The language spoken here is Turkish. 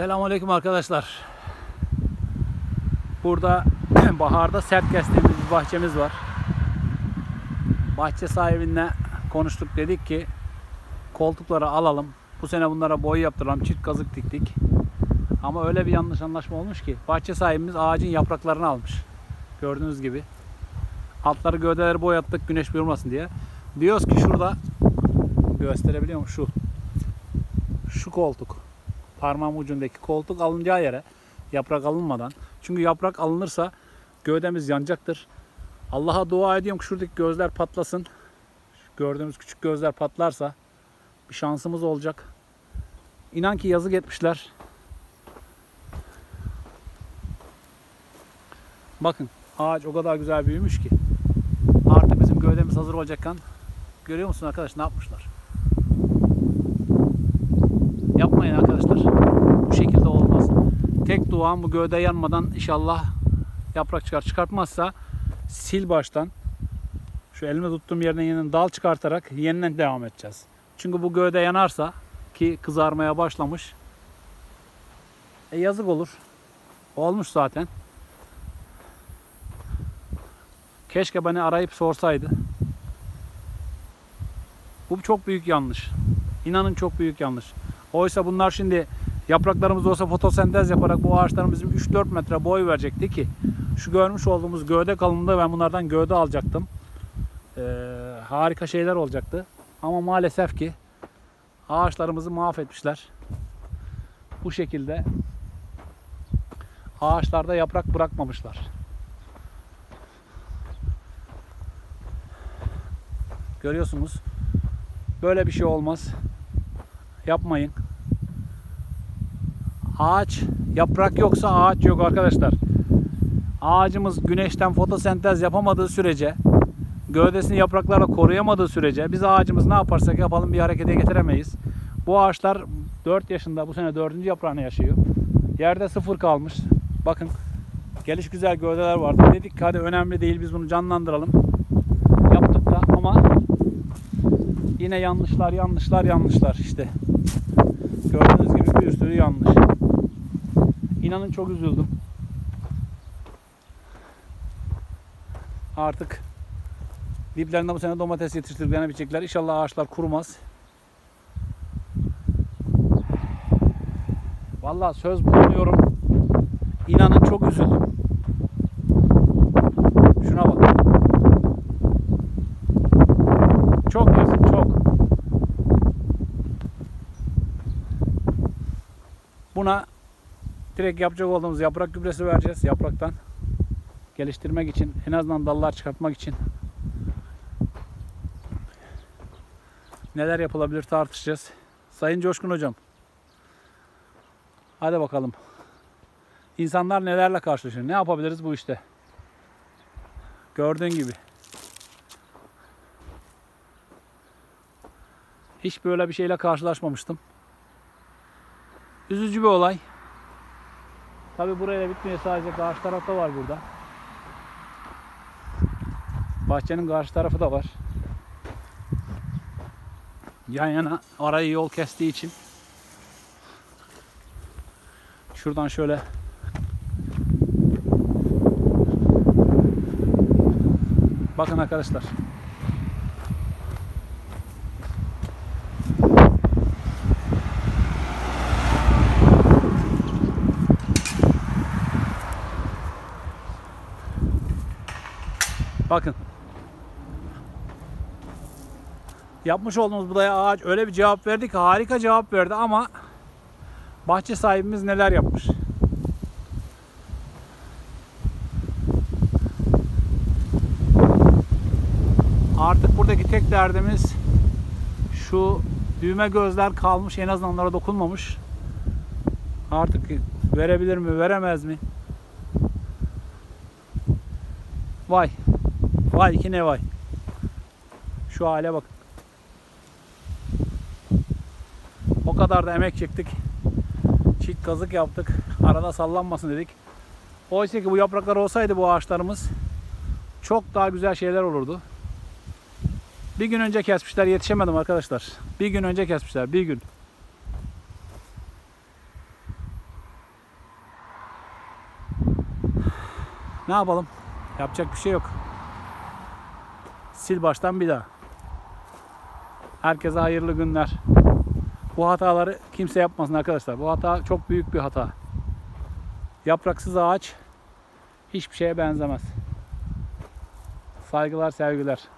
Selamünaleyküm arkadaşlar. Burada baharda sert kestiğimiz bir bahçemiz var. Bahçe sahibinle konuştuk dedik ki koltukları alalım. Bu sene bunlara boy yaptıralım. Çift kazık diktik. Ama öyle bir yanlış anlaşma olmuş ki bahçe sahibimiz ağacın yapraklarını almış. Gördüğünüz gibi. Altları gövdeleri boyattık güneş vurmasın diye. Diyoruz ki şurada gösterebiliyor muyum? Şu. Şu koltuk parmağım ucundaki koltuk alınacağı yere yaprak alınmadan. Çünkü yaprak alınırsa gövdemiz yanacaktır. Allah'a dua ediyorum ki şuradaki gözler patlasın. Şu gördüğümüz küçük gözler patlarsa bir şansımız olacak. İnan ki yazık etmişler. Bakın ağaç o kadar güzel büyümüş ki. Artık bizim gövdemiz hazır olacakken görüyor musun arkadaş ne yapmışlar? Yapmayın arkadaşlar. Bu şekilde olmaz. Duam bu gövde yanmadan inşallah yaprak çıkar. Çıkartmazsa sil baştan şu elime tuttuğum yerden yeniden dal çıkartarak yeniden devam edeceğiz. Çünkü bu gövde yanarsa ki kızarmaya başlamış. E yazık olur. Olmuş zaten. Keşke beni arayıp sorsaydı. Bu çok büyük yanlış. İnanın çok büyük yanlış. Oysa bunlar şimdi yapraklarımız olsa fotosentez yaparak bu ağaçların bizim 3-4 metre boy verecekti ki şu görmüş olduğumuz gövde kalınlığı ben bunlardan gövde alacaktım. Ee, harika şeyler olacaktı. Ama maalesef ki ağaçlarımızı mahvetmişler. Bu şekilde ağaçlarda yaprak bırakmamışlar. Görüyorsunuz. Böyle bir şey olmaz. Yapmayın. Ağaç, yaprak yoksa ağaç yok arkadaşlar. Ağacımız güneşten fotosentez yapamadığı sürece, gövdesini yapraklarla koruyamadığı sürece biz ağacımız ne yaparsak yapalım bir harekete getiremeyiz. Bu ağaçlar 4 yaşında bu sene 4. yaprağını yaşıyor. Yerde sıfır kalmış. Bakın geliş güzel gövdeler vardı. Dedik ki hadi önemli değil biz bunu canlandıralım. Yaptık da ama yine yanlışlar yanlışlar yanlışlar işte. Gördüğünüz gibi bir sürü yanlış. İnanın çok üzüldüm. Artık diplerinde bu sene domates yetiştirdiklerini biçecekler. İnşallah ağaçlar kurumaz. Vallahi söz bulamıyorum. İnanın çok üzüldüm. Şuna bak. Çok yazık, çok. Buna direkt yapacak olduğumuz yaprak gübresi vereceğiz yapraktan. Geliştirmek için, en azından dallar çıkartmak için. Neler yapılabilir tartışacağız. Sayın Coşkun Hocam. Hadi bakalım. İnsanlar nelerle karşılaşıyor? Ne yapabiliriz bu işte? Gördüğün gibi. Hiç böyle bir şeyle karşılaşmamıştım. Üzücü bir olay. Tabi buraya bitmiyor sadece karşı tarafta var burada. Bahçenin karşı tarafı da var. Yan yana arayı yol kestiği için şuradan şöyle bakın arkadaşlar Bakın. Yapmış olduğumuz budaya ağaç öyle bir cevap verdi ki harika cevap verdi ama bahçe sahibimiz neler yapmış. Artık buradaki tek derdimiz şu düğme gözler kalmış en azından onlara dokunmamış. Artık verebilir mi veremez mi? Vay. Vay ki ne vay. Şu hale bak. O kadar da emek çektik. Çift kazık yaptık. Arada sallanmasın dedik. Oysa ki bu yapraklar olsaydı bu ağaçlarımız çok daha güzel şeyler olurdu. Bir gün önce kesmişler yetişemedim arkadaşlar. Bir gün önce kesmişler bir gün. Ne yapalım? Yapacak bir şey yok. Sil baştan bir daha. Herkese hayırlı günler. Bu hataları kimse yapmasın arkadaşlar. Bu hata çok büyük bir hata. Yapraksız ağaç hiçbir şeye benzemez. Saygılar, sevgiler.